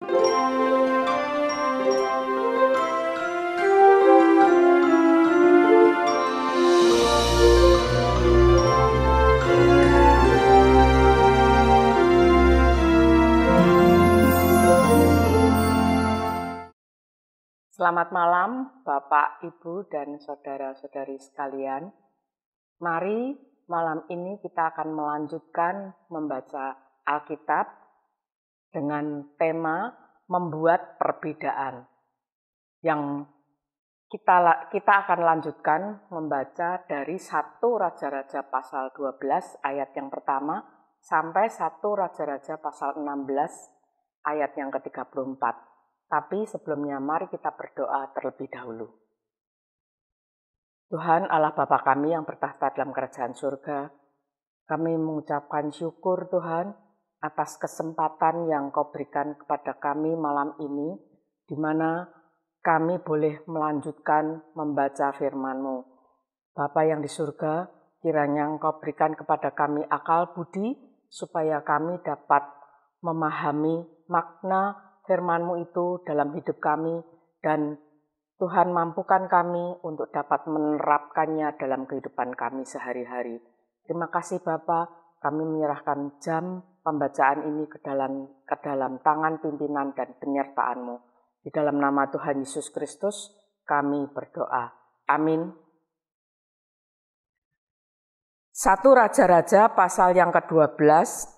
Selamat malam, Bapak, Ibu, dan saudara-saudari sekalian. Mari malam ini kita akan melanjutkan membaca Alkitab dengan tema membuat perbedaan. Yang kita kita akan lanjutkan membaca dari satu Raja-Raja pasal 12 ayat yang pertama sampai satu Raja-Raja pasal 16 ayat yang ke-34. Tapi sebelumnya mari kita berdoa terlebih dahulu. Tuhan Allah Bapa kami yang bertahta dalam kerajaan surga, kami mengucapkan syukur Tuhan atas kesempatan yang kau berikan kepada kami malam ini, di mana kami boleh melanjutkan membaca firman-Mu. Bapa yang di surga, kiranya Engkau berikan kepada kami akal budi, supaya kami dapat memahami makna firman-Mu itu dalam hidup kami dan Tuhan mampukan kami untuk dapat menerapkannya dalam kehidupan kami sehari-hari. Terima kasih Bapa, kami menyerahkan jam pembacaan ini ke dalam ke dalam tangan pimpinan dan penyertaan-Mu. Di dalam nama Tuhan Yesus Kristus kami berdoa. Amin. Satu Raja-Raja pasal yang ke-12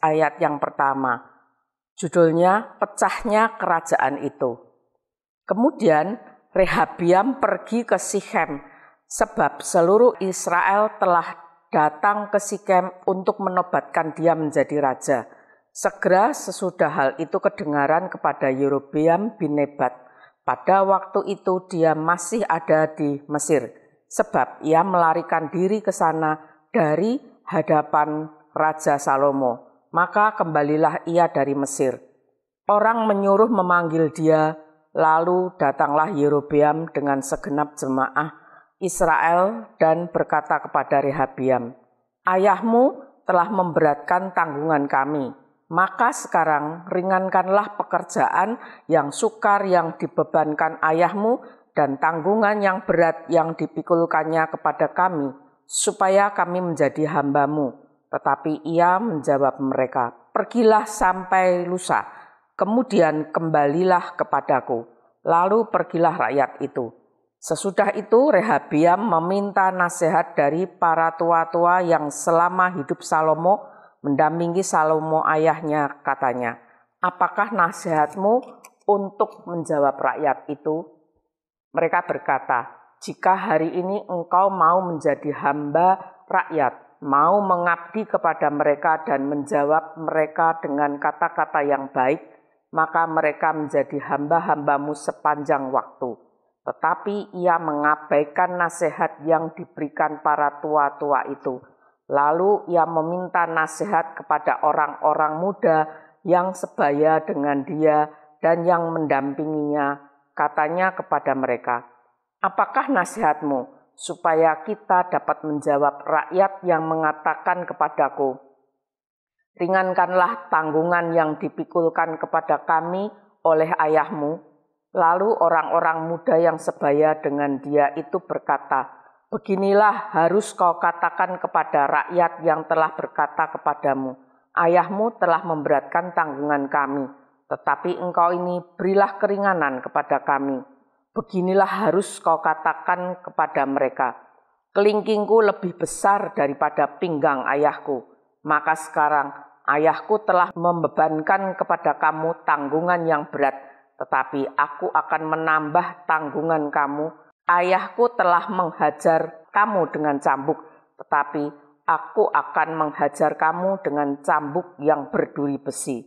ayat yang pertama. Judulnya Pecahnya Kerajaan Itu. Kemudian Rehabiam pergi ke Sikhem sebab seluruh Israel telah datang ke Sikhem untuk menobatkan dia menjadi raja. Segera sesudah hal itu kedengaran kepada Yerobeam bin Nebat. Pada waktu itu dia masih ada di Mesir, sebab ia melarikan diri ke sana dari hadapan Raja Salomo maka kembalilah ia dari Mesir. Orang menyuruh memanggil dia, lalu datanglah Yerobeam dengan segenap jemaah Israel dan berkata kepada Rehabiam, Ayahmu telah memberatkan tanggungan kami, maka sekarang ringankanlah pekerjaan yang sukar yang dibebankan ayahmu dan tanggungan yang berat yang dipikulkannya kepada kami, supaya kami menjadi hambamu tetapi ia menjawab mereka, Pergilah sampai lusa, kemudian kembalilah kepadaku. Lalu pergilah rakyat itu. Sesudah itu Rehabiam meminta nasihat dari para tua-tua yang selama hidup Salomo mendampingi Salomo ayahnya katanya, apakah nasihatmu untuk menjawab rakyat itu? Mereka berkata, jika hari ini engkau mau menjadi hamba rakyat, mau mengabdi kepada mereka dan menjawab mereka dengan kata-kata yang baik, maka mereka menjadi hamba-hambamu sepanjang waktu. Tetapi ia mengabaikan nasihat yang diberikan para tua-tua itu. Lalu ia meminta nasihat kepada orang-orang muda yang sebaya dengan dia dan yang mendampinginya. Katanya kepada mereka, Apakah nasihatmu? supaya kita dapat menjawab rakyat yang mengatakan kepadaku, Ringankanlah tanggungan yang dipikulkan kepada kami oleh ayahmu. Lalu orang-orang muda yang sebaya dengan dia itu berkata, Beginilah harus kau katakan kepada rakyat yang telah berkata kepadamu, Ayahmu telah memberatkan tanggungan kami, tetapi engkau ini berilah keringanan kepada kami.' Beginilah harus kau katakan kepada mereka, kelingkingku lebih besar daripada pinggang ayahku. Maka sekarang ayahku telah membebankan kepada kamu tanggungan yang berat, tetapi aku akan menambah tanggungan kamu. Ayahku telah menghajar kamu dengan cambuk, tetapi aku akan menghajar kamu dengan cambuk yang berduri besi.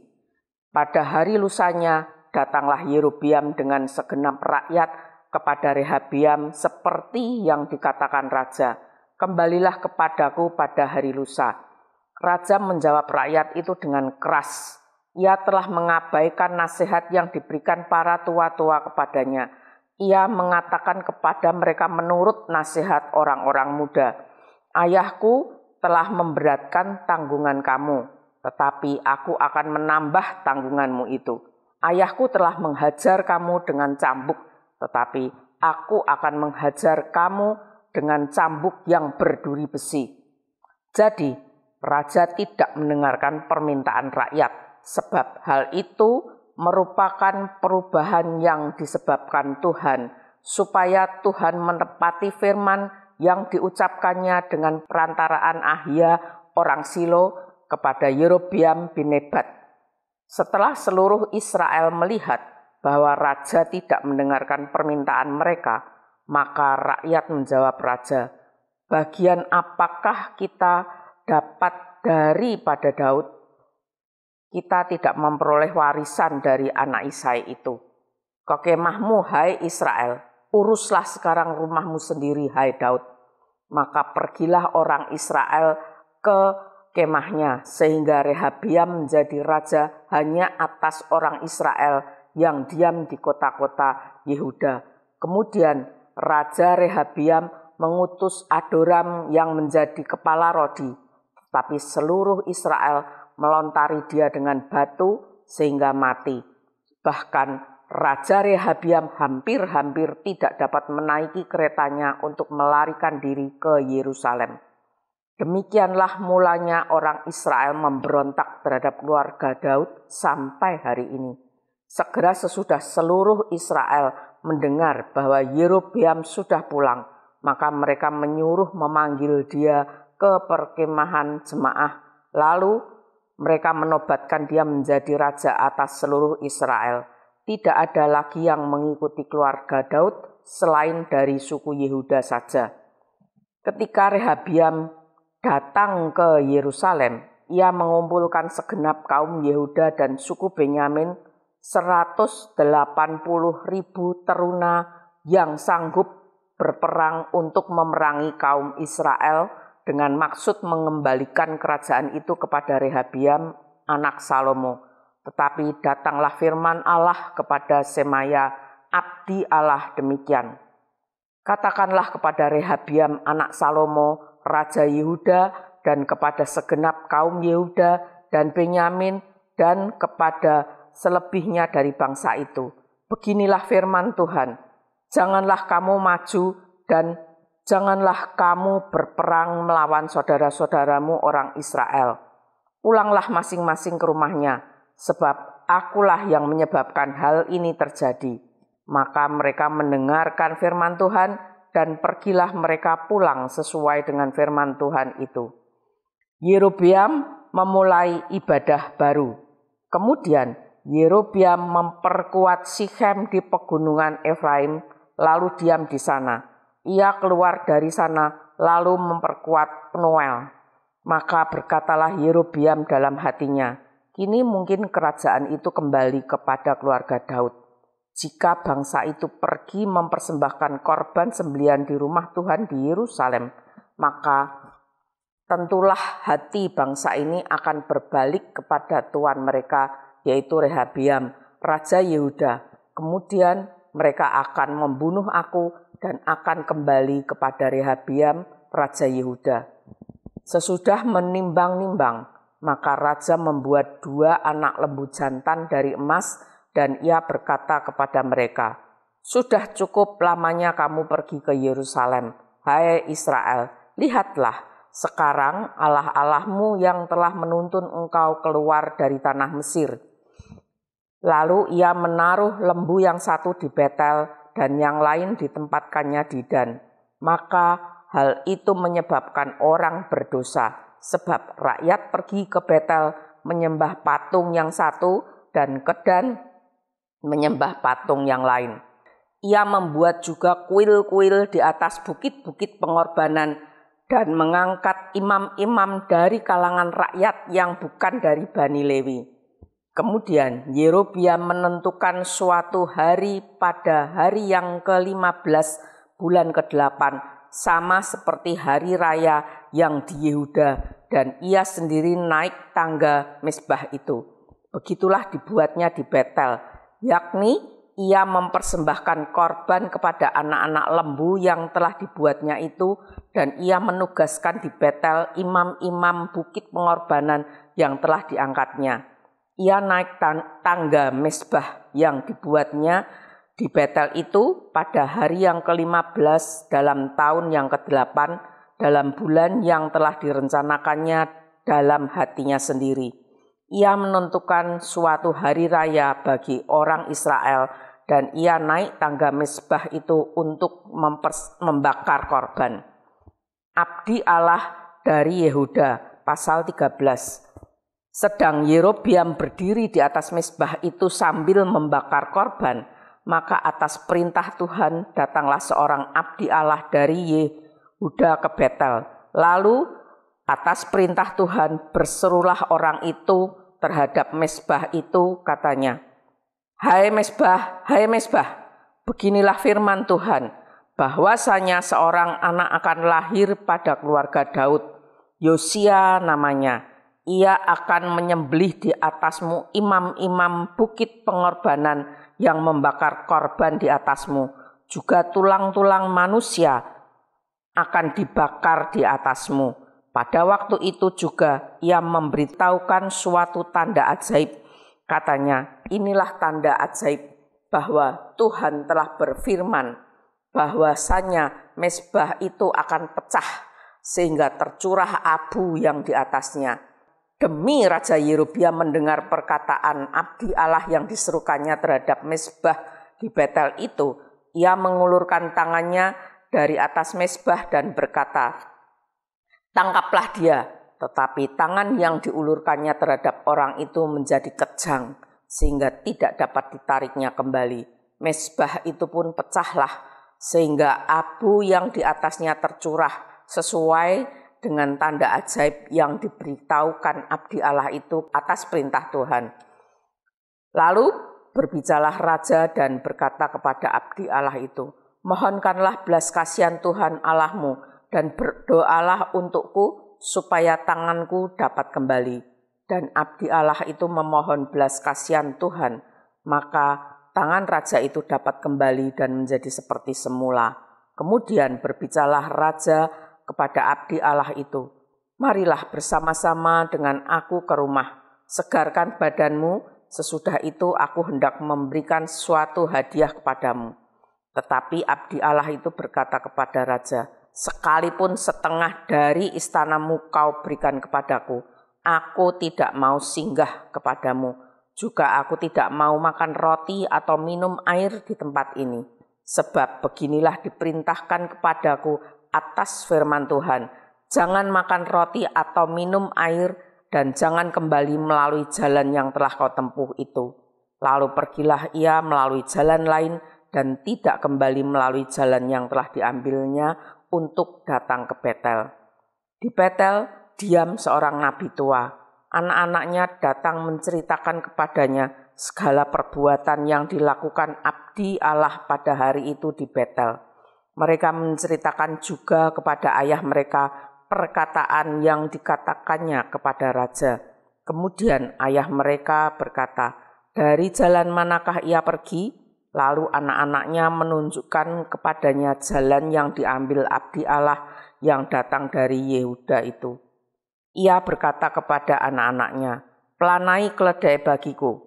Pada hari lusanya, datanglah Yerobiam dengan segenap rakyat kepada Rehabiam seperti yang dikatakan raja, kembalilah kepadaku pada hari lusa. Raja menjawab rakyat itu dengan keras. Ia telah mengabaikan nasihat yang diberikan para tua-tua kepadanya. Ia mengatakan kepada mereka menurut nasihat orang-orang muda, Ayahku telah memberatkan tanggungan kamu, tetapi aku akan menambah tanggunganmu itu Ayahku telah menghajar kamu dengan cambuk, tetapi aku akan menghajar kamu dengan cambuk yang berduri besi. Jadi, raja tidak mendengarkan permintaan rakyat, sebab hal itu merupakan perubahan yang disebabkan Tuhan, supaya Tuhan menepati firman yang diucapkannya dengan perantaraan Ahia orang Silo kepada Yerobiam bin Nebat. Setelah seluruh Israel melihat bahwa raja tidak mendengarkan permintaan mereka, maka rakyat menjawab raja, "Bagian apakah kita dapat daripada Daud? Kita tidak memperoleh warisan dari anak Isai itu. Kekemahmu, hai Israel, uruslah sekarang rumahmu sendiri, hai Daud. Maka pergilah orang Israel ke kemahnya, sehingga Rehabiam menjadi raja hanya atas orang Israel yang diam di kota-kota Yehuda. Kemudian Raja Rehabiam mengutus Adoram yang menjadi kepala Rodi, tapi seluruh Israel melontari dia dengan batu sehingga mati. Bahkan Raja Rehabiam hampir-hampir tidak dapat menaiki keretanya untuk melarikan diri ke Yerusalem. Demikianlah mulanya orang Israel memberontak terhadap keluarga Daud sampai hari ini. Segera sesudah seluruh Israel mendengar bahwa Yerobeam sudah pulang, maka mereka menyuruh memanggil dia ke perkemahan jemaah. Lalu mereka menobatkan dia menjadi raja atas seluruh Israel tidak ada lagi yang mengikuti keluarga Daud selain dari suku Yehuda saja. Ketika Rehabiam datang ke Yerusalem, ia mengumpulkan segenap kaum Yehuda dan suku Benyamin 180 ribu teruna yang sanggup berperang untuk memerangi kaum Israel dengan maksud mengembalikan kerajaan itu kepada Rehabiam anak Salomo tetapi datanglah firman Allah kepada Semaya, abdi Allah demikian. Katakanlah kepada Rehabiam anak Salomo, Raja Yehuda, dan kepada segenap kaum Yehuda dan Benyamin, dan kepada selebihnya dari bangsa itu. Beginilah firman Tuhan, janganlah kamu maju dan janganlah kamu berperang melawan saudara-saudaramu orang Israel. Pulanglah masing-masing ke rumahnya, sebab akulah yang menyebabkan hal ini terjadi. Maka mereka mendengarkan firman Tuhan dan pergilah mereka pulang sesuai dengan firman Tuhan itu. Yerobeam memulai ibadah baru. Kemudian Yerobeam memperkuat Sichem di pegunungan Efraim, lalu diam di sana. Ia keluar dari sana, lalu memperkuat Penuel. Maka berkatalah Yerobeam dalam hatinya, Kini mungkin kerajaan itu kembali kepada keluarga Daud. Jika bangsa itu pergi mempersembahkan korban sembelian di rumah Tuhan di Yerusalem, maka tentulah hati bangsa ini akan berbalik kepada tuan mereka, yaitu Rehabiam, Raja Yehuda. Kemudian mereka akan membunuh aku dan akan kembali kepada Rehabiam, Raja Yehuda. Sesudah menimbang-nimbang, maka raja membuat dua anak lembu jantan dari emas dan ia berkata kepada mereka, Sudah cukup lamanya kamu pergi ke Yerusalem, hai Israel, lihatlah, sekarang Allah-Allahmu yang telah menuntun engkau keluar dari tanah Mesir. Lalu ia menaruh lembu yang satu di Betel dan yang lain ditempatkannya di Dan. Maka hal itu menyebabkan orang berdosa sebab rakyat pergi ke Betel menyembah patung yang satu dan kedan menyembah patung yang lain. Ia membuat juga kuil-kuil di atas bukit-bukit pengorbanan dan mengangkat imam-imam dari kalangan rakyat yang bukan dari Bani Lewi. Kemudian Yerobiam menentukan suatu hari pada hari yang ke-15 bulan ke-8 sama seperti hari raya yang di Yehuda dan ia sendiri naik tangga mesbah itu. Begitulah dibuatnya di Betel, yakni ia mempersembahkan korban kepada anak-anak lembu yang telah dibuatnya itu dan ia menugaskan di Betel imam-imam bukit pengorbanan yang telah diangkatnya. Ia naik tangga mesbah yang dibuatnya di Betel itu pada hari yang ke-15 dalam tahun yang ke-8 dalam bulan yang telah direncanakannya dalam hatinya sendiri. Ia menentukan suatu hari raya bagi orang Israel dan ia naik tangga mesbah itu untuk membakar korban. Abdi Allah dari Yehuda pasal 13. Sedang Yerobiam berdiri di atas mesbah itu sambil membakar korban, maka atas perintah Tuhan datanglah seorang abdi Allah dari Yehuda ke Betel. Lalu atas perintah Tuhan berserulah orang itu terhadap mesbah itu katanya, Hai mesbah, hai mesbah, beginilah firman Tuhan, bahwasanya seorang anak akan lahir pada keluarga Daud, Yosia namanya, ia akan menyembelih di atasmu imam-imam bukit pengorbanan yang membakar korban di atasmu. Juga tulang-tulang manusia akan dibakar di atasmu. Pada waktu itu juga ia memberitahukan suatu tanda ajaib. Katanya, inilah tanda ajaib bahwa Tuhan telah berfirman bahwasanya mesbah itu akan pecah sehingga tercurah abu yang di atasnya Demi Raja Yerubia mendengar perkataan abdi Allah yang diserukannya terhadap mesbah di Betel itu, ia mengulurkan tangannya dari atas mesbah dan berkata, Tangkaplah dia, tetapi tangan yang diulurkannya terhadap orang itu menjadi kejang, sehingga tidak dapat ditariknya kembali. Mesbah itu pun pecahlah, sehingga abu yang di atasnya tercurah sesuai dengan tanda ajaib yang diberitahukan abdi Allah itu atas perintah Tuhan. Lalu berbicaralah raja dan berkata kepada abdi Allah itu, Mohonkanlah belas kasihan Tuhan Allahmu dan berdoalah untukku supaya tanganku dapat kembali. Dan abdi Allah itu memohon belas kasihan Tuhan, maka tangan raja itu dapat kembali dan menjadi seperti semula. Kemudian berbicaralah raja kepada abdi Allah itu, Marilah bersama-sama dengan aku ke rumah, segarkan badanmu, sesudah itu aku hendak memberikan suatu hadiah kepadamu. Tetapi abdi Allah itu berkata kepada raja, sekalipun setengah dari istanamu kau berikan kepadaku, aku tidak mau singgah kepadamu. Juga aku tidak mau makan roti atau minum air di tempat ini. Sebab beginilah diperintahkan kepadaku atas firman Tuhan. Jangan makan roti atau minum air dan jangan kembali melalui jalan yang telah kau tempuh itu. Lalu pergilah ia melalui jalan lain dan tidak kembali melalui jalan yang telah diambilnya untuk datang ke Betel. Di Betel diam seorang nabi tua. Anak-anaknya datang menceritakan kepadanya segala perbuatan yang dilakukan abdi Allah pada hari itu di Betel. Mereka menceritakan juga kepada ayah mereka perkataan yang dikatakannya kepada raja. Kemudian ayah mereka berkata, "Dari jalan manakah ia pergi?" Lalu anak-anaknya menunjukkan kepadanya jalan yang diambil abdi Allah yang datang dari Yehuda itu. Ia berkata kepada anak-anaknya, "Pelanai keledai bagiku."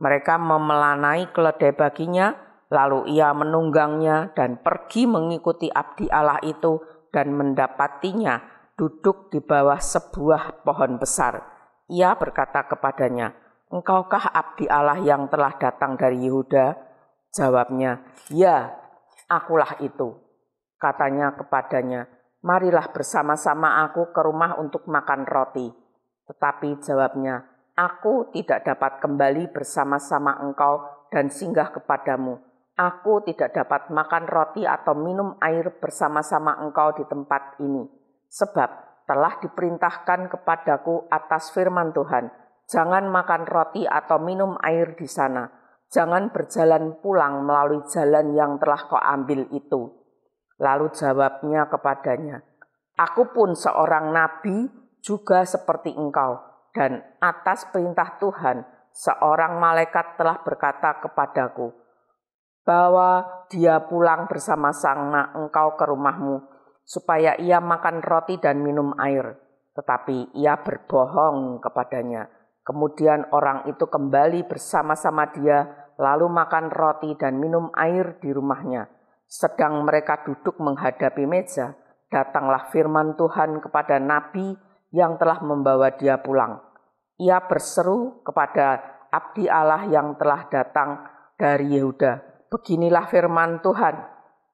Mereka memelanai keledai baginya, Lalu ia menunggangnya dan pergi mengikuti abdi Allah itu dan mendapatinya duduk di bawah sebuah pohon besar. Ia berkata kepadanya, Engkaukah abdi Allah yang telah datang dari Yehuda? Jawabnya, Ya, akulah itu. Katanya kepadanya, Marilah bersama-sama aku ke rumah untuk makan roti. Tetapi jawabnya, Aku tidak dapat kembali bersama-sama engkau dan singgah kepadamu Aku tidak dapat makan roti atau minum air bersama-sama engkau di tempat ini, sebab telah diperintahkan kepadaku atas firman Tuhan, jangan makan roti atau minum air di sana, jangan berjalan pulang melalui jalan yang telah kau ambil itu. Lalu jawabnya kepadanya, Aku pun seorang nabi juga seperti engkau, dan atas perintah Tuhan, seorang malaikat telah berkata kepadaku, bahwa dia pulang bersama-sama engkau ke rumahmu, supaya ia makan roti dan minum air. Tetapi ia berbohong kepadanya, Kemudian orang itu kembali bersama-sama dia, lalu makan roti dan minum air di rumahnya. Sedang mereka duduk menghadapi meja, datanglah firman Tuhan kepada nabi yang telah membawa dia pulang. Ia berseru kepada abdi Allah yang telah datang dari Yehuda. Beginilah firman Tuhan,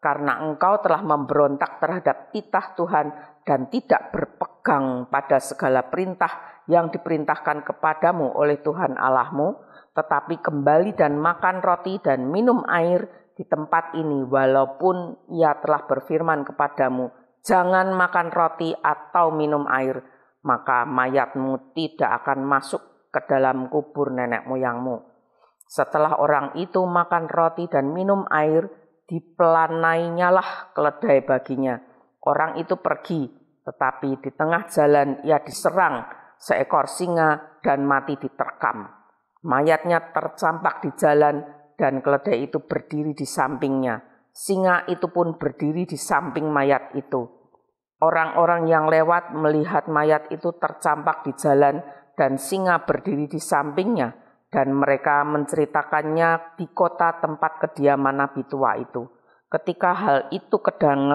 karena engkau telah memberontak terhadap titah Tuhan dan tidak berpegang pada segala perintah yang diperintahkan kepadamu oleh Tuhan Allahmu, tetapi kembali dan makan roti dan minum air di tempat ini walaupun ia telah berfirman kepadamu, jangan makan roti atau minum air, maka mayatmu tidak akan masuk ke dalam kubur nenek moyangmu. Setelah orang itu makan roti dan minum air, dipelanainya keledai baginya. Orang itu pergi, tetapi di tengah jalan ia diserang seekor singa dan mati diterkam. Mayatnya tercampak di jalan dan keledai itu berdiri di sampingnya. Singa itu pun berdiri di samping mayat itu. Orang-orang yang lewat melihat mayat itu tercampak di jalan dan singa berdiri di sampingnya dan mereka menceritakannya di kota tempat kediaman Nabi tua itu. Ketika hal itu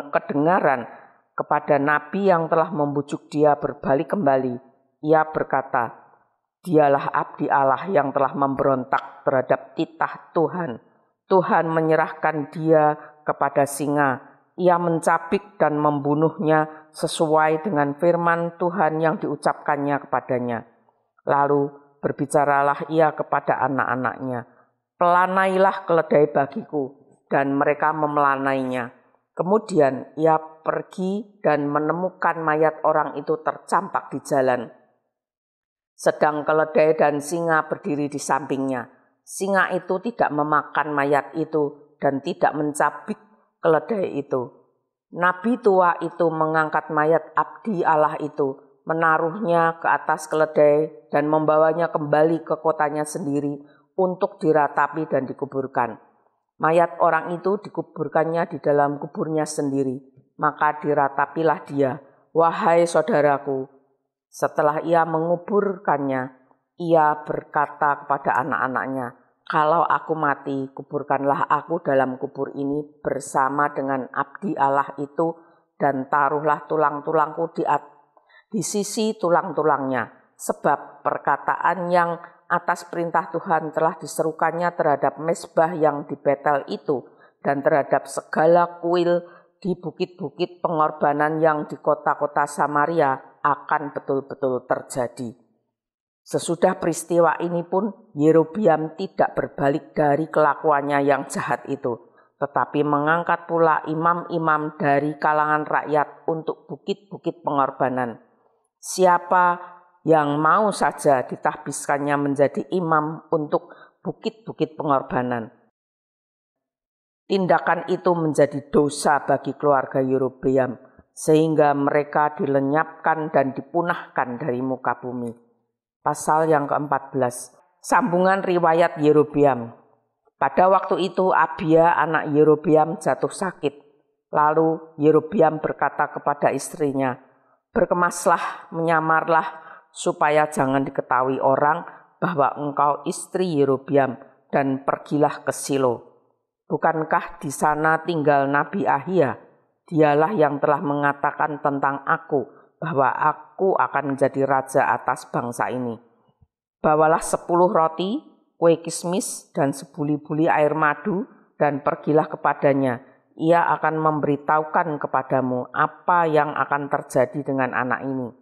kedengaran kepada Nabi yang telah membujuk dia berbalik kembali, ia berkata, Dialah abdi Allah yang telah memberontak terhadap titah Tuhan. Tuhan menyerahkan dia kepada singa. Ia mencabik dan membunuhnya sesuai dengan firman Tuhan yang diucapkannya kepadanya. Lalu berbicaralah ia kepada anak-anaknya, Pelanailah keledai bagiku, dan mereka memelanainya. Kemudian ia pergi dan menemukan mayat orang itu tercampak di jalan sedang keledai dan singa berdiri di sampingnya. Singa itu tidak memakan mayat itu dan tidak mencabik keledai itu. Nabi tua itu mengangkat mayat abdi Allah itu, menaruhnya ke atas keledai dan membawanya kembali ke kotanya sendiri untuk diratapi dan dikuburkan. Mayat orang itu dikuburkannya di dalam kuburnya sendiri, maka diratapilah dia. Wahai saudaraku, setelah ia menguburkannya, ia berkata kepada anak-anaknya, "Kalau aku mati, kuburkanlah aku dalam kubur ini bersama dengan abdi Allah itu, dan taruhlah tulang-tulangku di, di sisi tulang-tulangnya, sebab perkataan yang atas perintah Tuhan telah diserukannya terhadap mesbah yang di Betel itu, dan terhadap segala kuil di bukit-bukit pengorbanan yang di kota-kota Samaria akan betul-betul terjadi. Sesudah peristiwa ini pun Yerobiam tidak berbalik dari kelakuannya yang jahat itu, tetapi mengangkat pula imam-imam dari kalangan rakyat untuk bukit-bukit pengorbanan. Siapa yang mau saja ditahbiskannya menjadi imam untuk bukit-bukit pengorbanan. Tindakan itu menjadi dosa bagi keluarga Yerobeam sehingga mereka dilenyapkan dan dipunahkan dari muka bumi. Pasal yang ke-14, sambungan riwayat Yerobiam. Pada waktu itu Abia anak Yerobiam jatuh sakit. Lalu Yerobiam berkata kepada istrinya, Berkemaslah, menyamarlah, supaya jangan diketahui orang bahwa engkau istri Yerobiam dan pergilah ke Silo. Bukankah di sana tinggal Nabi Ahia? Dialah yang telah mengatakan tentang aku bahwa aku akan menjadi raja atas bangsa ini. Bawalah sepuluh roti, kue kismis, dan sebuli-buli air madu, dan pergilah kepadanya. Ia akan memberitahukan kepadamu apa yang akan terjadi dengan anak ini.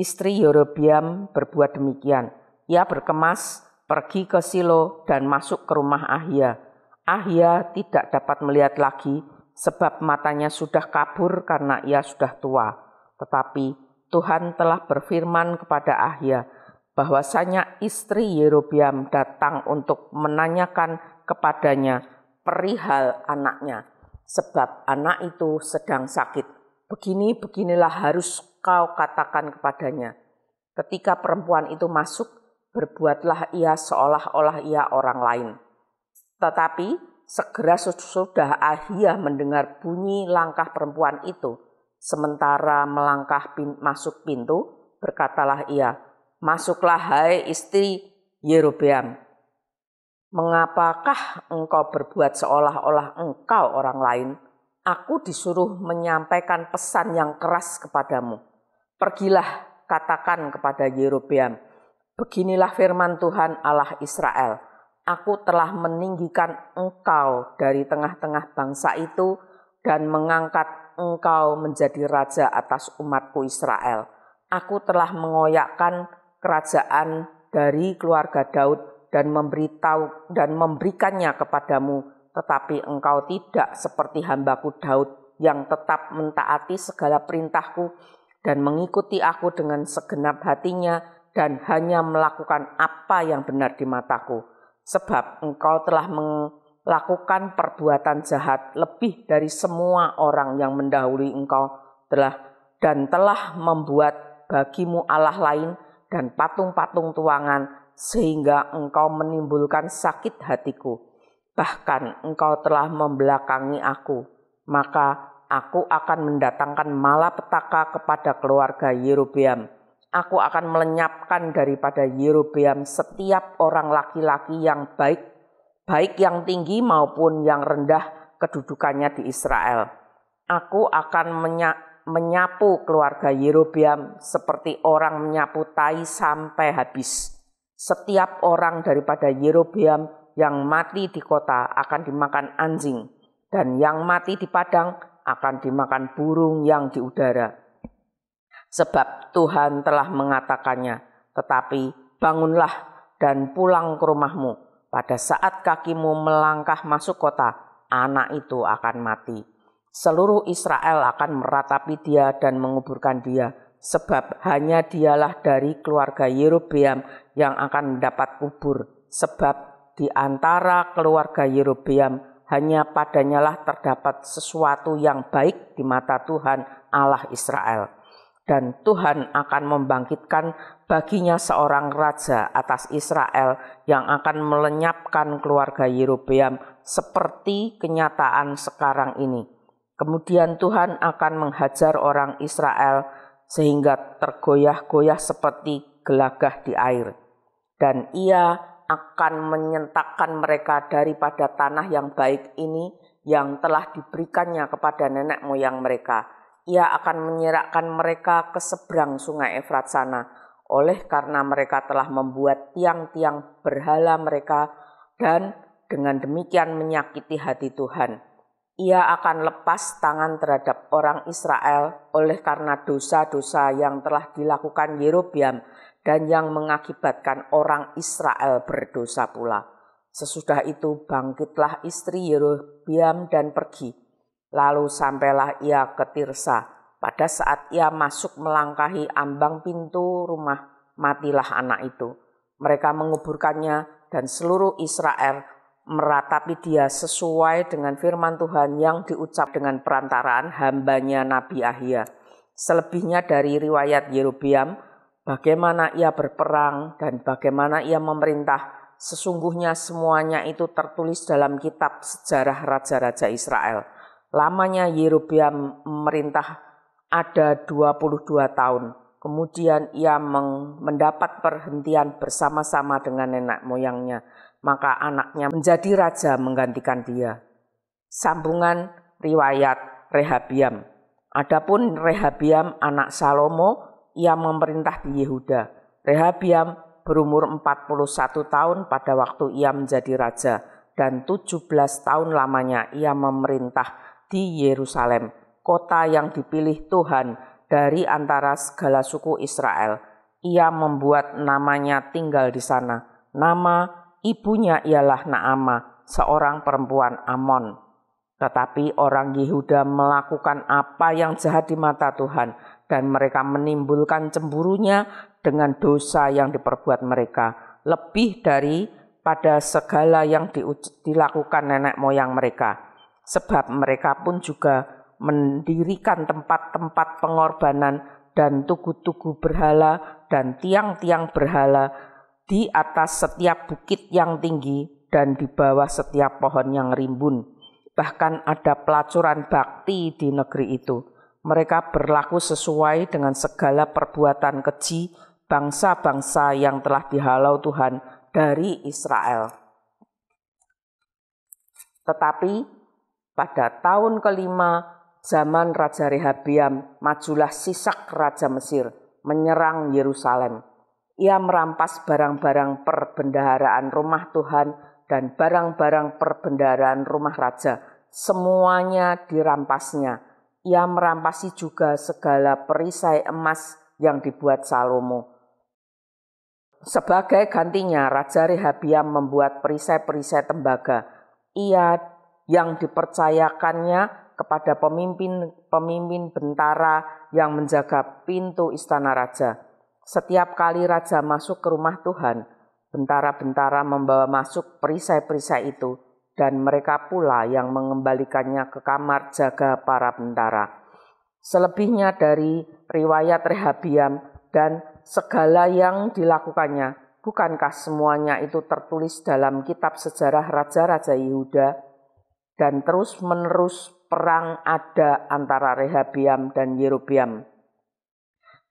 Istri Yerobiam berbuat demikian. Ia berkemas, pergi ke Silo, dan masuk ke rumah Ahia. Ahia tidak dapat melihat lagi, sebab matanya sudah kabur karena ia sudah tua. Tetapi Tuhan telah berfirman kepada Ahia bahwasanya istri Yerobiam datang untuk menanyakan kepadanya perihal anaknya, sebab anak itu sedang sakit. Begini-beginilah harus kau katakan kepadanya. Ketika perempuan itu masuk, berbuatlah ia seolah-olah ia orang lain. Tetapi Segera sudah Ahia mendengar bunyi langkah perempuan itu. Sementara melangkah pin, masuk pintu, berkatalah ia, Masuklah hai istri Yerobeam. Mengapakah engkau berbuat seolah-olah engkau orang lain? Aku disuruh menyampaikan pesan yang keras kepadamu. Pergilah katakan kepada Yerobeam, beginilah firman Tuhan Allah Israel. Aku telah meninggikan engkau dari tengah-tengah bangsa itu dan mengangkat engkau menjadi raja atas umatku Israel. Aku telah mengoyakkan kerajaan dari keluarga Daud dan memberitahu dan memberikannya kepadamu tetapi engkau tidak seperti hambaku Daud yang tetap mentaati segala perintahku dan mengikuti aku dengan segenap hatinya dan hanya melakukan apa yang benar di mataku. Sebab engkau telah melakukan perbuatan jahat lebih dari semua orang yang mendahului engkau telah dan telah membuat bagimu Allah lain dan patung-patung tuangan sehingga engkau menimbulkan sakit hatiku bahkan engkau telah membelakangi aku, maka aku akan mendatangkan malapetaka kepada keluarga Yerobeam. Aku akan melenyapkan daripada Yerobeam setiap orang laki-laki yang baik, baik yang tinggi maupun yang rendah kedudukannya di Israel. Aku akan menyapu keluarga Yerobeam seperti orang menyapu tai sampai habis. Setiap orang daripada Yerobeam yang mati di kota akan dimakan anjing, dan yang mati di padang akan dimakan burung yang di udara. Sebab Tuhan telah mengatakannya, tetapi bangunlah dan pulang ke rumahmu. Pada saat kakimu melangkah masuk kota, anak itu akan mati. Seluruh Israel akan meratapi dia dan menguburkan dia, sebab hanya dialah dari keluarga Yerobeam yang akan mendapat kubur, sebab di antara keluarga Yerobeam hanya padanyalah terdapat sesuatu yang baik di mata Tuhan Allah Israel. Dan Tuhan akan membangkitkan baginya seorang raja atas Israel yang akan melenyapkan keluarga Yerobeam seperti kenyataan sekarang ini. Kemudian Tuhan akan menghajar orang Israel sehingga tergoyah-goyah seperti gelagah di air. Dan ia akan menyentakkan mereka daripada tanah yang baik ini yang telah diberikannya kepada nenek moyang mereka. Ia akan menyerakkan mereka ke seberang sungai Efrat sana, oleh karena mereka telah membuat tiang-tiang berhala mereka dan dengan demikian menyakiti hati Tuhan. Ia akan lepas tangan terhadap orang Israel oleh karena dosa-dosa yang telah dilakukan Yerobiam dan yang mengakibatkan orang Israel berdosa pula. Sesudah itu bangkitlah istri Yerobiam dan pergi. Lalu sampailah ia ke Tirsa. Pada saat ia masuk melangkahi ambang pintu rumah, matilah anak itu. Mereka menguburkannya dan seluruh Israel meratapi dia sesuai dengan firman Tuhan yang diucap dengan perantaraan hambanya Nabi Ahia. Selebihnya dari riwayat Yerobiam, bagaimana ia berperang dan bagaimana ia memerintah. Sesungguhnya semuanya itu tertulis dalam kitab sejarah raja-raja Israel. Lamanya Yerobeam memerintah ada 22 tahun. Kemudian ia mendapat perhentian bersama-sama dengan nenek moyangnya. Maka anaknya menjadi raja menggantikan dia. Sambungan riwayat Rehabiam. Adapun Rehabiam anak Salomo ia memerintah di Yehuda. Rehabiam berumur 41 tahun pada waktu ia menjadi raja dan 17 tahun lamanya ia memerintah di Yerusalem, kota yang dipilih Tuhan dari antara segala suku Israel. Ia membuat namanya tinggal di sana. Nama ibunya ialah Naama, seorang perempuan Amon. Tetapi orang Yehuda melakukan apa yang jahat di mata Tuhan dan mereka menimbulkan cemburunya dengan dosa yang diperbuat mereka lebih dari pada segala yang dilakukan nenek moyang mereka sebab mereka pun juga mendirikan tempat-tempat pengorbanan dan tugu-tugu berhala dan tiang-tiang berhala di atas setiap bukit yang tinggi dan di bawah setiap pohon yang rimbun. Bahkan ada pelacuran bakti di negeri itu mereka berlaku sesuai dengan segala perbuatan keji bangsa-bangsa yang telah dihalau Tuhan dari Israel. Tetapi pada tahun kelima zaman Raja Rehabiam, majulah Sisak Raja Mesir menyerang Yerusalem. Ia merampas barang-barang perbendaharaan rumah Tuhan dan barang-barang perbendaharaan rumah raja. Semuanya dirampasnya. Ia merampasi juga segala perisai emas yang dibuat Salomo. Sebagai gantinya, Raja Rehabiam membuat perisai-perisai tembaga. Ia yang dipercayakannya kepada pemimpin-pemimpin bentara yang menjaga pintu istana raja. Setiap kali raja masuk ke rumah Tuhan, bentara-bentara membawa masuk perisai-perisai itu dan mereka pula yang mengembalikannya ke kamar jaga para bentara. Selebihnya dari riwayat Rehabiam dan segala yang dilakukannya, bukankah semuanya itu tertulis dalam kitab sejarah raja-raja Yehuda dan terus-menerus perang ada antara Rehabiam dan Yerobiam.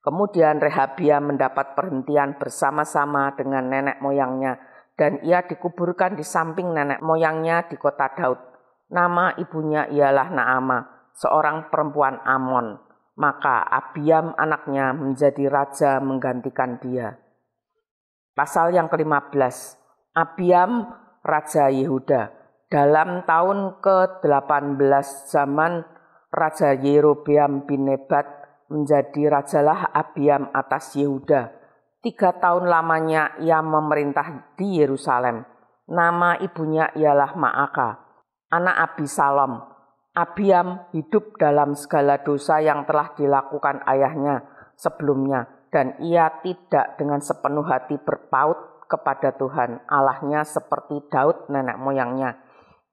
Kemudian Rehabiam mendapat perhentian bersama-sama dengan nenek moyangnya dan ia dikuburkan di samping nenek moyangnya di kota Daud. Nama ibunya ialah Naama, seorang perempuan Amon. Maka Abiam anaknya menjadi raja menggantikan dia. Pasal yang ke-15. Abiam Raja Yehuda dalam tahun ke-18 zaman Raja Yerobeam bin Nebat menjadi rajalah Abiam atas Yehuda. Tiga tahun lamanya ia memerintah di Yerusalem. Nama ibunya ialah Ma'aka, anak Abisalom. Abiam hidup dalam segala dosa yang telah dilakukan ayahnya sebelumnya dan ia tidak dengan sepenuh hati berpaut kepada Tuhan Allahnya seperti Daud nenek moyangnya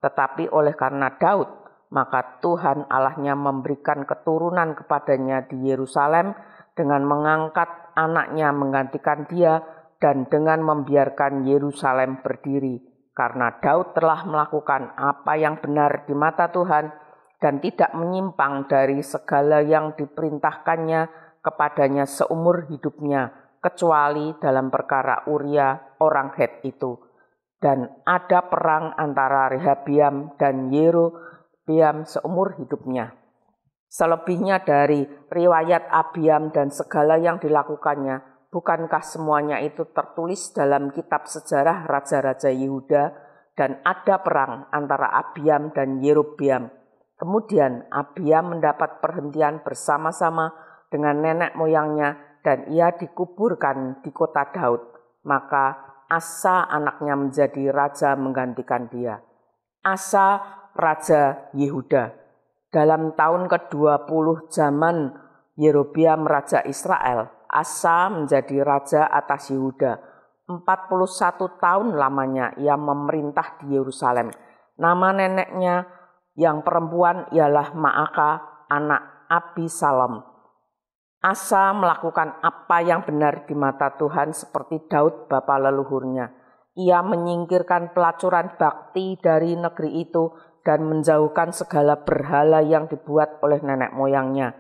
tetapi oleh karena Daud, maka Tuhan Allahnya memberikan keturunan kepadanya di Yerusalem dengan mengangkat anaknya menggantikan dia dan dengan membiarkan Yerusalem berdiri. Karena Daud telah melakukan apa yang benar di mata Tuhan dan tidak menyimpang dari segala yang diperintahkannya kepadanya seumur hidupnya, kecuali dalam perkara Uria orang Het itu dan ada perang antara Rehabiam dan Yerobeam seumur hidupnya. Selebihnya dari riwayat Abiam dan segala yang dilakukannya, bukankah semuanya itu tertulis dalam kitab sejarah Raja-Raja Yehuda dan ada perang antara Abiam dan Yerobeam. Kemudian Abiam mendapat perhentian bersama-sama dengan nenek moyangnya dan ia dikuburkan di kota Daud. Maka Asa anaknya menjadi raja menggantikan dia. Asa raja Yehuda. Dalam tahun ke-20 zaman Yerobiam raja Israel, Asa menjadi raja atas Yehuda. 41 tahun lamanya ia memerintah di Yerusalem. Nama neneknya yang perempuan ialah Maaka, anak Abi Salam. Asa melakukan apa yang benar di mata Tuhan seperti Daud bapa leluhurnya. Ia menyingkirkan pelacuran bakti dari negeri itu dan menjauhkan segala berhala yang dibuat oleh nenek moyangnya.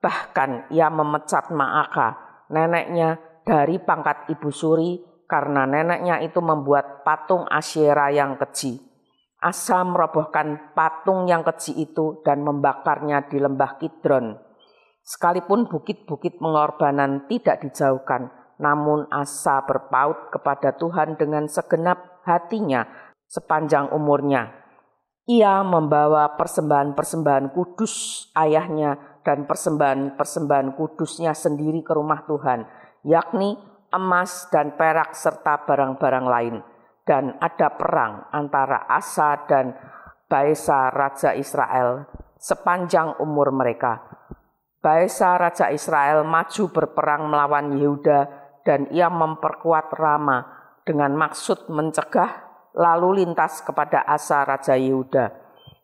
Bahkan ia memecat Maaka, neneknya dari pangkat ibu suri karena neneknya itu membuat patung Asyera yang keji. Asa merobohkan patung yang keji itu dan membakarnya di lembah Kidron. Sekalipun bukit-bukit pengorbanan tidak dijauhkan, namun asa berpaut kepada Tuhan dengan segenap hatinya sepanjang umurnya. Ia membawa persembahan-persembahan kudus ayahnya dan persembahan-persembahan kudusnya sendiri ke rumah Tuhan, yakni emas dan perak serta barang-barang lain. Dan ada perang antara Asa dan Baesa Raja Israel sepanjang umur mereka Baesa Raja Israel maju berperang melawan Yehuda dan ia memperkuat Rama dengan maksud mencegah lalu lintas kepada Asa Raja Yehuda.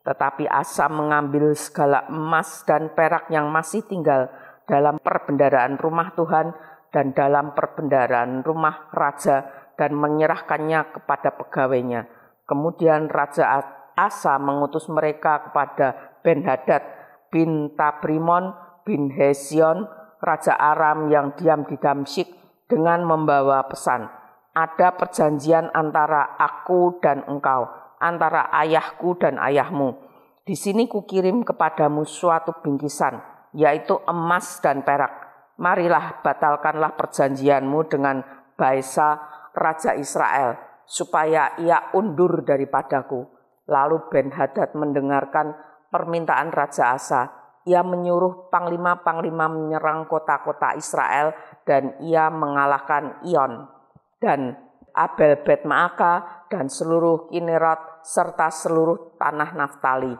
Tetapi Asa mengambil segala emas dan perak yang masih tinggal dalam perbendaraan rumah Tuhan dan dalam perbendaraan rumah raja dan menyerahkannya kepada pegawainya. Kemudian Raja Asa mengutus mereka kepada Ben-Hadad bin Tabrimon bin Hesion, Raja Aram yang diam di Damsyik, dengan membawa pesan, ada perjanjian antara aku dan engkau, antara ayahku dan ayahmu. Di sini kukirim kepadamu suatu bingkisan, yaitu emas dan perak. Marilah batalkanlah perjanjianmu dengan Baisa, Raja Israel, supaya ia undur daripadaku. Lalu Ben Hadad mendengarkan permintaan Raja Asa. Ia menyuruh panglima-panglima menyerang kota-kota Israel dan ia mengalahkan Ion dan Abel Bet Maaka dan seluruh Kinerot serta seluruh tanah Naftali.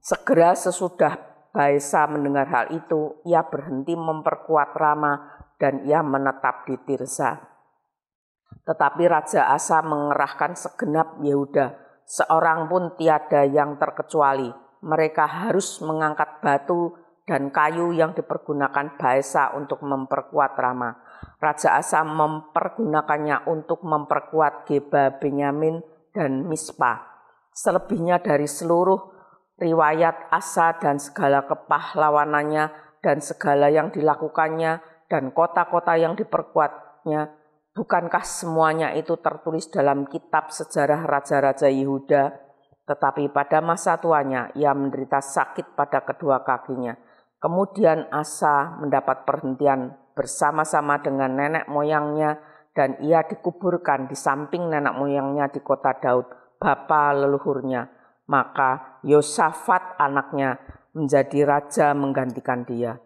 Segera sesudah Baesa mendengar hal itu, ia berhenti memperkuat Rama dan ia menetap di Tirsa. Tetapi Raja Asa mengerahkan segenap Yehuda, seorang pun tiada yang terkecuali. Mereka harus mengangkat batu dan kayu yang dipergunakan Baesa untuk memperkuat Rama. Raja Asa mempergunakannya untuk memperkuat Geba Benyamin dan Mispa. Selebihnya dari seluruh riwayat Asa dan segala kepahlawanannya dan segala yang dilakukannya dan kota-kota yang diperkuatnya, bukankah semuanya itu tertulis dalam kitab sejarah Raja-Raja Yehuda? Tetapi pada masa tuanya ia menderita sakit pada kedua kakinya Kemudian Asa mendapat perhentian bersama-sama dengan nenek moyangnya dan ia dikuburkan di samping nenek moyangnya di kota Daud, bapa leluhurnya. Maka Yosafat anaknya menjadi raja menggantikan dia.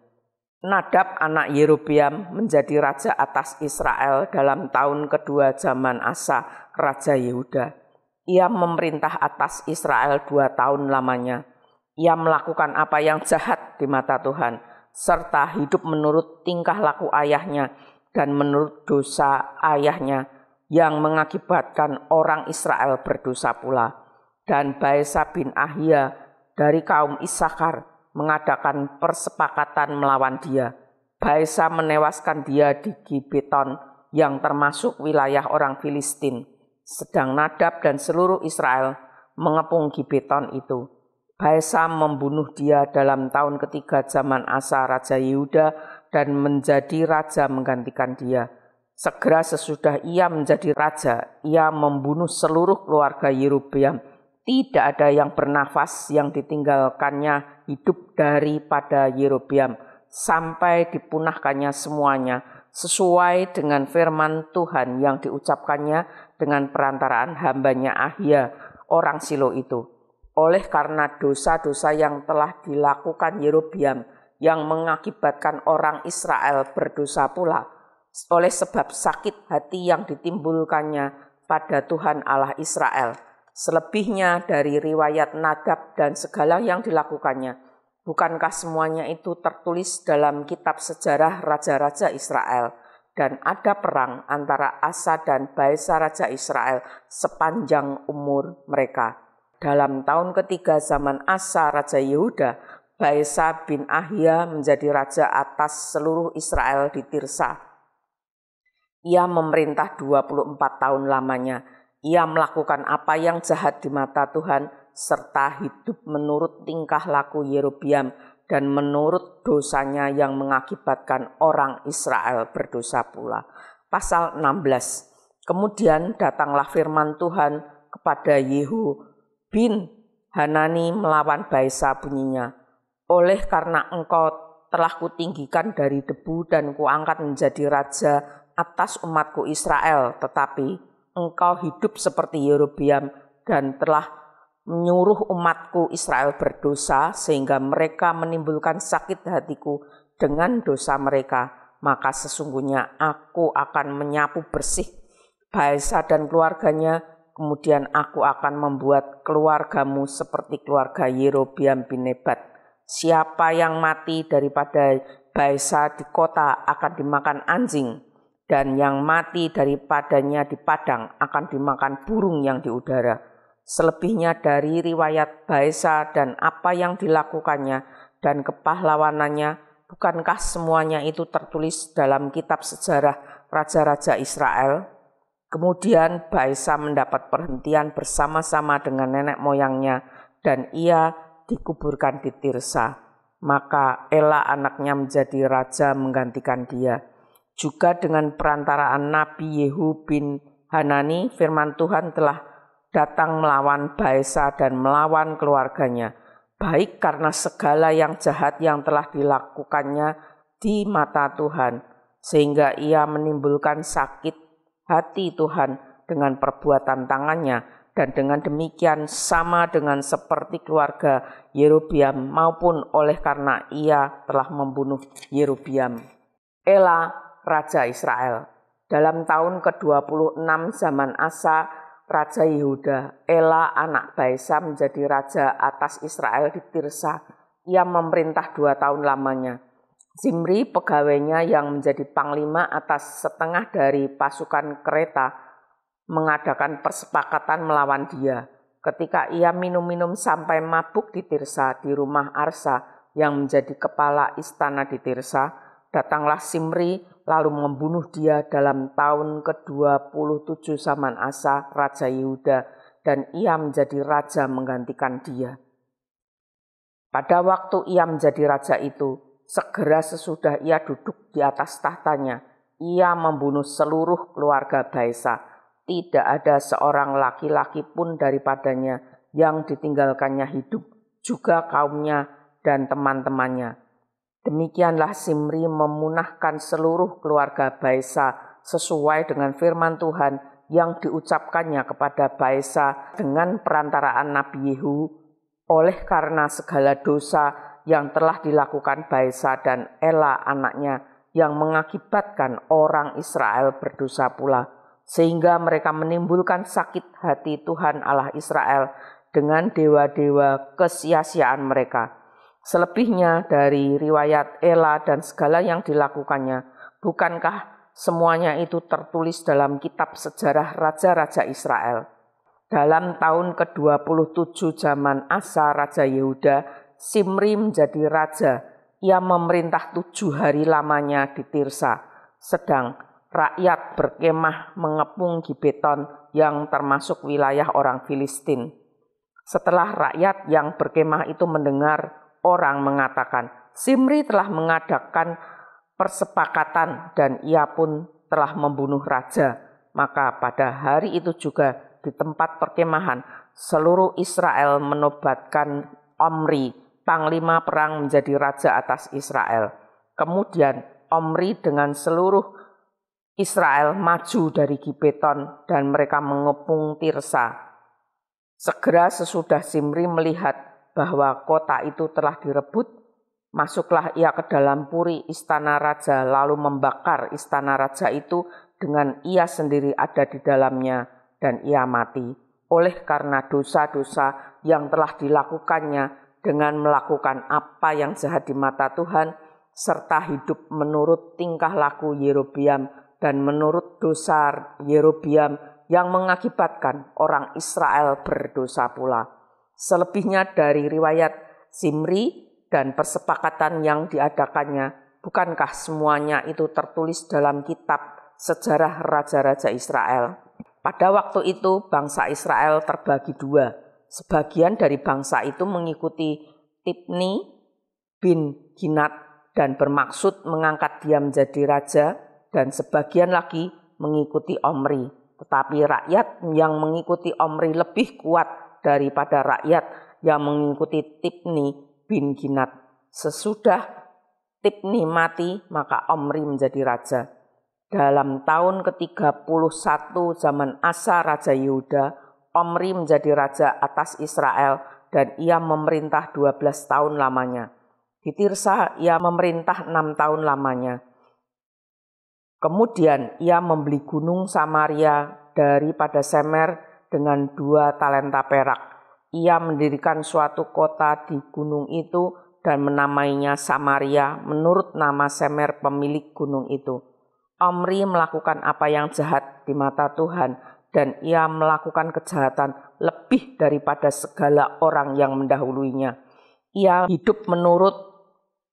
Nadab anak Yerobeam menjadi raja atas Israel dalam tahun kedua zaman Asa, raja Yehuda. Ia memerintah atas Israel dua tahun lamanya ia melakukan apa yang jahat di mata Tuhan, serta hidup menurut tingkah laku ayahnya dan menurut dosa ayahnya yang mengakibatkan orang Israel berdosa pula. Dan Baesa bin Ahia dari kaum Isakar mengadakan persepakatan melawan dia. Baesa menewaskan dia di Gibeton yang termasuk wilayah orang Filistin. Sedang Nadab dan seluruh Israel mengepung Gibeton itu. Baesa membunuh dia dalam tahun ketiga zaman Asa Raja Yehuda dan menjadi raja menggantikan dia. Segera sesudah ia menjadi raja, ia membunuh seluruh keluarga Yerobeam. Tidak ada yang bernafas yang ditinggalkannya hidup daripada Yerobeam sampai dipunahkannya semuanya sesuai dengan firman Tuhan yang diucapkannya dengan perantaraan hambanya Ahia orang Silo itu oleh karena dosa-dosa yang telah dilakukan Yerobiam yang mengakibatkan orang Israel berdosa pula oleh sebab sakit hati yang ditimbulkannya pada Tuhan Allah Israel. Selebihnya dari riwayat Nadab dan segala yang dilakukannya bukankah semuanya itu tertulis dalam kitab sejarah raja-raja Israel? Dan ada perang antara Asa dan Baesa raja Israel sepanjang umur mereka dalam tahun ketiga zaman Asa Raja Yehuda, Baesa bin Ahia menjadi raja atas seluruh Israel di Tirsa. Ia memerintah 24 tahun lamanya. Ia melakukan apa yang jahat di mata Tuhan serta hidup menurut tingkah laku Yerobiam dan menurut dosanya yang mengakibatkan orang Israel berdosa pula. Pasal 16. Kemudian datanglah firman Tuhan kepada Yehu bin Hanani melawan Baisa bunyinya. Oleh karena engkau telah kutinggikan dari debu dan kuangkat menjadi raja atas umatku Israel, tetapi engkau hidup seperti Yerobiam dan telah menyuruh umatku Israel berdosa sehingga mereka menimbulkan sakit hatiku dengan dosa mereka, maka sesungguhnya aku akan menyapu bersih Baisa dan keluarganya kemudian aku akan membuat keluargamu seperti keluarga Yerobiam bin Nebat. Siapa yang mati daripada Baisa di kota akan dimakan anjing, dan yang mati daripadanya di padang akan dimakan burung yang di udara. Selebihnya dari riwayat Baisa dan apa yang dilakukannya dan kepahlawanannya, bukankah semuanya itu tertulis dalam kitab sejarah Raja-Raja Israel? Kemudian Baisa mendapat perhentian bersama-sama dengan nenek moyangnya dan ia dikuburkan di Tirsa. Maka Ela anaknya menjadi raja menggantikan dia. Juga dengan perantaraan Nabi Yehu bin Hanani, firman Tuhan telah datang melawan Baesa dan melawan keluarganya, baik karena segala yang jahat yang telah dilakukannya di mata Tuhan, sehingga ia menimbulkan sakit hati Tuhan dengan perbuatan tangannya, dan dengan demikian sama dengan seperti keluarga Yerobiam maupun oleh karena ia telah membunuh Yerobiam. Ela, Raja Israel. Dalam tahun ke-26 zaman Asa, Raja Yehuda, Ela anak Baisa menjadi raja atas Israel di Tirsa. Ia memerintah dua tahun lamanya. Zimri pegawainya yang menjadi panglima atas setengah dari pasukan kereta mengadakan persepakatan melawan dia. Ketika ia minum-minum sampai mabuk di Tirsa di rumah Arsa yang menjadi kepala istana di Tirsa, datanglah Simri lalu membunuh dia dalam tahun ke-27 zaman Asa, Raja Yehuda, dan ia menjadi raja menggantikan dia. Pada waktu ia menjadi raja itu, segera sesudah ia duduk di atas tahtanya, ia membunuh seluruh keluarga Baisa. Tidak ada seorang laki-laki pun daripadanya yang ditinggalkannya hidup, juga kaumnya dan teman-temannya Demikianlah Simri memunahkan seluruh keluarga Baisa sesuai dengan firman Tuhan yang diucapkannya kepada Baisa dengan perantaraan Nabi Yehu oleh karena segala dosa yang telah dilakukan Baisa dan Ela anaknya yang mengakibatkan orang Israel berdosa pula sehingga mereka menimbulkan sakit hati Tuhan Allah Israel dengan dewa-dewa kesia-siaan mereka Selebihnya dari riwayat Ela dan segala yang dilakukannya, bukankah semuanya itu tertulis dalam kitab sejarah Raja-Raja Israel? Dalam tahun ke-27 zaman Asa Raja Yehuda, Simri menjadi raja. Ia memerintah tujuh hari lamanya di Tirsa. Sedang rakyat berkemah mengepung Gibeton yang termasuk wilayah orang Filistin. Setelah rakyat yang berkemah itu mendengar orang mengatakan, Simri telah mengadakan persepakatan dan ia pun telah membunuh raja. Maka pada hari itu juga di tempat perkemahan seluruh Israel menobatkan Omri, panglima perang menjadi raja atas Israel. Kemudian Omri dengan seluruh Israel maju dari Gibeton dan mereka mengepung Tirsa. Segera sesudah Simri melihat bahwa kota itu telah direbut, masuklah ia ke dalam puri istana raja lalu membakar istana raja itu dengan ia sendiri ada di dalamnya dan ia mati oleh karena dosa-dosa yang telah dilakukannya dengan melakukan apa yang jahat di mata Tuhan serta hidup menurut tingkah laku Yerobiam dan menurut dosa Yerobiam yang mengakibatkan orang Israel berdosa pula selebihnya dari riwayat Simri dan persepakatan yang diadakannya, bukankah semuanya itu tertulis dalam kitab sejarah raja-raja Israel? Pada waktu itu bangsa Israel terbagi dua. Sebagian dari bangsa itu mengikuti Tipni bin Ginat dan bermaksud mengangkat dia menjadi raja dan sebagian lagi mengikuti Omri. Tetapi rakyat yang mengikuti Omri lebih kuat daripada rakyat yang mengikuti Tipni bin Ginat. Sesudah Tipni mati, maka Omri menjadi raja. Dalam tahun ke-31 zaman Asa Raja Yehuda, Omri menjadi raja atas Israel dan ia memerintah 12 tahun lamanya. Di Tirsa ia memerintah enam tahun lamanya. Kemudian ia membeli gunung Samaria daripada Semer dengan dua talenta perak. Ia mendirikan suatu kota di gunung itu dan menamainya Samaria menurut nama Semer pemilik gunung itu. Omri melakukan apa yang jahat di mata Tuhan dan ia melakukan kejahatan lebih daripada segala orang yang mendahuluinya. Ia hidup menurut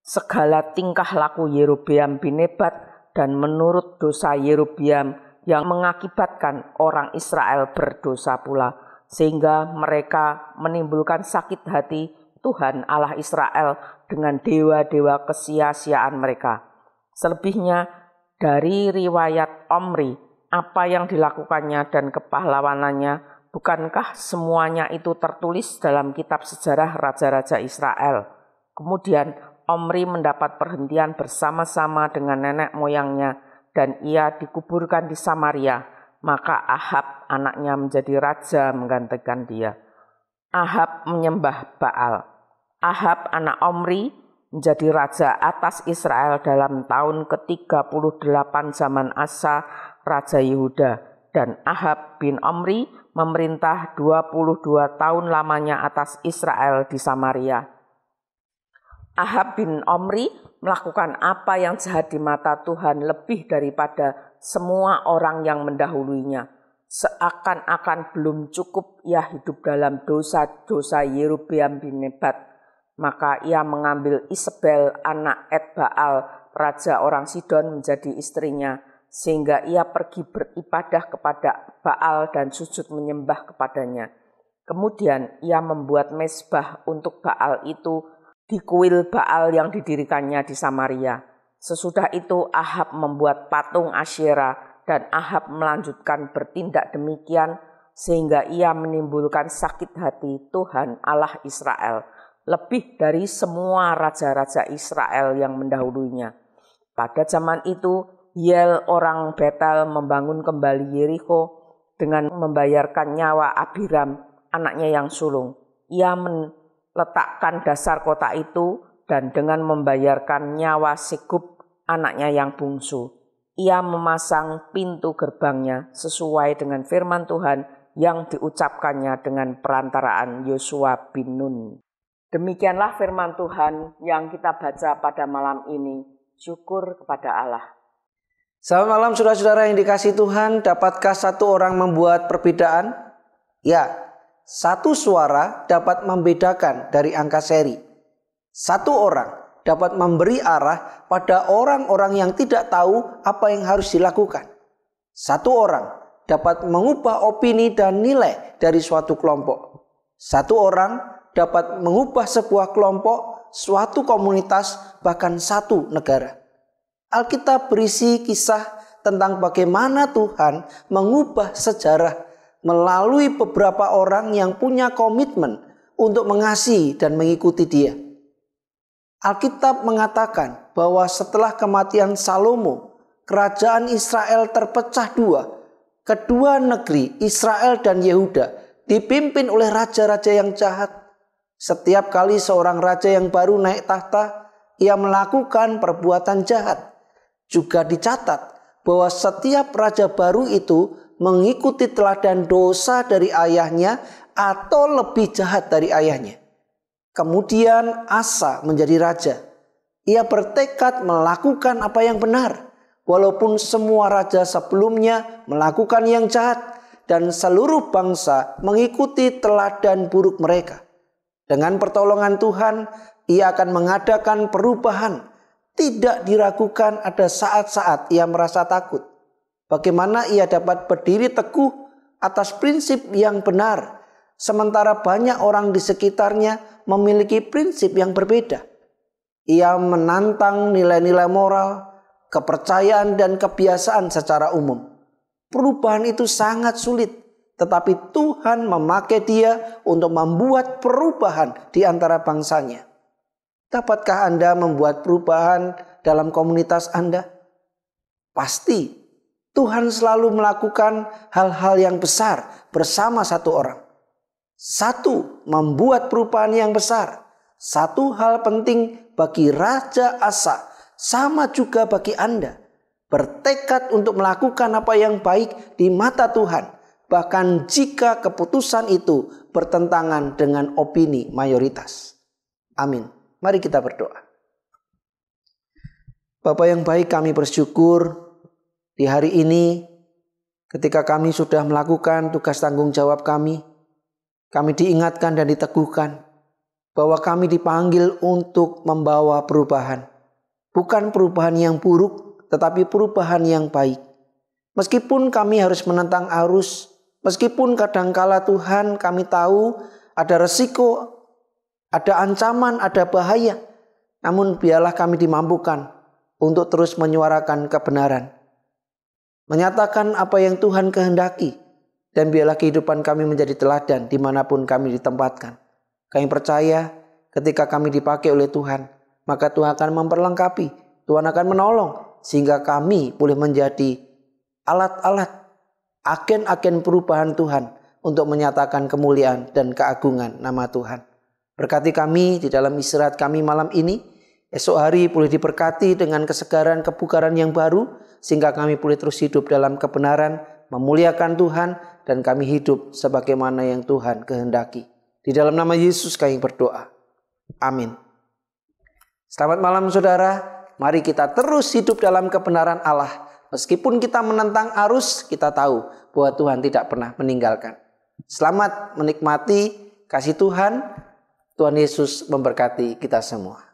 segala tingkah laku Yerobeam bin Nebat dan menurut dosa Yerobeam yang mengakibatkan orang Israel berdosa pula, sehingga mereka menimbulkan sakit hati Tuhan Allah Israel dengan dewa-dewa kesia-siaan mereka. Selebihnya Dari riwayat Omri, apa yang dilakukannya dan kepahlawanannya, bukankah semuanya itu tertulis dalam kitab sejarah raja-raja Israel? Kemudian Omri mendapat perhentian bersama-sama dengan nenek moyangnya dan ia dikuburkan di Samaria. Maka Ahab anaknya menjadi raja menggantikan dia. Ahab menyembah Baal. Ahab anak Omri menjadi raja atas Israel dalam tahun ke-38 zaman Asa, Raja Yehuda. Dan Ahab bin Omri memerintah 22 tahun lamanya atas Israel di Samaria. Ahab bin Omri melakukan apa yang jahat di mata Tuhan lebih daripada semua orang yang mendahulunya. Seakan-akan belum cukup ia hidup dalam dosa-dosa Yerobeam bin Nebat maka ia mengambil Isabel anak Edbaal, raja orang Sidon menjadi istrinya, sehingga ia pergi beribadah kepada Baal dan sujud menyembah kepadanya. Kemudian ia membuat mesbah untuk Baal itu di kuil Baal yang didirikannya di Samaria. Sesudah itu Ahab membuat patung Asyera dan Ahab melanjutkan bertindak demikian sehingga ia menimbulkan sakit hati Tuhan Allah Israel lebih dari semua raja-raja Israel yang mendahulunya. Pada zaman itu, Yel orang Betel membangun kembali Yeriko dengan membayarkan nyawa Abiram, anaknya yang sulung. Ia meletakkan dasar kota itu dan dengan membayarkan nyawa Segub, anaknya yang bungsu. Ia memasang pintu gerbangnya sesuai dengan firman Tuhan yang diucapkannya dengan perantaraan Yosua bin Nun. Demikianlah firman Tuhan yang kita baca pada malam ini. Syukur kepada Allah. Selamat malam saudara-saudara yang dikasih Tuhan. Dapatkah satu orang membuat perbedaan? Ya, satu suara dapat membedakan dari angka seri. Satu orang dapat memberi arah pada orang-orang yang tidak tahu apa yang harus dilakukan. Satu orang dapat mengubah opini dan nilai dari suatu kelompok. Satu orang dapat mengubah sebuah kelompok, suatu komunitas, bahkan satu negara. Alkitab berisi kisah tentang bagaimana Tuhan mengubah sejarah melalui beberapa orang yang punya komitmen untuk mengasihi dan mengikuti Dia. Alkitab mengatakan bahwa setelah kematian Salomo, kerajaan Israel terpecah dua. Kedua negeri, Israel dan Yehuda, dipimpin oleh raja-raja yang jahat setiap kali seorang raja yang baru naik tahta, ia melakukan perbuatan jahat. Juga dicatat bahwa setiap raja baru itu mengikuti teladan dosa dari ayahnya atau lebih jahat dari ayahnya. Kemudian Asa menjadi raja. Ia bertekad melakukan apa yang benar, walaupun semua raja sebelumnya melakukan yang jahat dan seluruh bangsa mengikuti teladan buruk mereka. Dengan pertolongan Tuhan, ia akan mengadakan perubahan. Tidak diragukan ada saat-saat ia merasa takut. Bagaimana ia dapat berdiri teguh atas prinsip yang benar, sementara banyak orang di sekitarnya memiliki prinsip yang berbeda. Ia menantang nilai-nilai moral, kepercayaan, dan kebiasaan secara umum. Perubahan itu sangat sulit tetapi Tuhan memakai dia untuk membuat perubahan di antara bangsanya. Dapatkah Anda membuat perubahan dalam komunitas Anda? Pasti Tuhan selalu melakukan hal-hal yang besar bersama satu orang. Satu, membuat perubahan yang besar. Satu hal penting bagi Raja Asa, sama juga bagi Anda. Bertekad untuk melakukan apa yang baik di mata Tuhan bahkan jika keputusan itu bertentangan dengan opini mayoritas. Amin. Mari kita berdoa. Bapak yang baik kami bersyukur di hari ini ketika kami sudah melakukan tugas tanggung jawab kami, kami diingatkan dan diteguhkan bahwa kami dipanggil untuk membawa perubahan. Bukan perubahan yang buruk, tetapi perubahan yang baik. Meskipun kami harus menentang arus, Meskipun kadangkala Tuhan kami tahu ada resiko, ada ancaman, ada bahaya. Namun biarlah kami dimampukan untuk terus menyuarakan kebenaran. Menyatakan apa yang Tuhan kehendaki. Dan biarlah kehidupan kami menjadi teladan di mana pun kami ditempatkan. Kami percaya ketika kami dipakai oleh Tuhan, maka Tuhan akan memperlengkapi, Tuhan akan menolong, sehingga kami boleh menjadi alat-alat, agen-agen perubahan Tuhan untuk menyatakan kemuliaan dan keagungan nama Tuhan. Berkati kami di dalam istirahat kami malam ini, esok hari boleh diberkati dengan kesegaran, kebugaran yang baru, sehingga kami boleh terus hidup dalam kebenaran, memuliakan Tuhan, dan kami hidup sebagaimana yang Tuhan kehendaki. Di dalam nama Yesus kami berdoa. Amin. Selamat malam saudara. Mari kita terus hidup dalam kebenaran Allah. Meskipun kita menentang arus, kita tahu bahwa Tuhan tidak pernah meninggalkan. Selamat menikmati kasih Tuhan. Tuhan Yesus memberkati kita semua.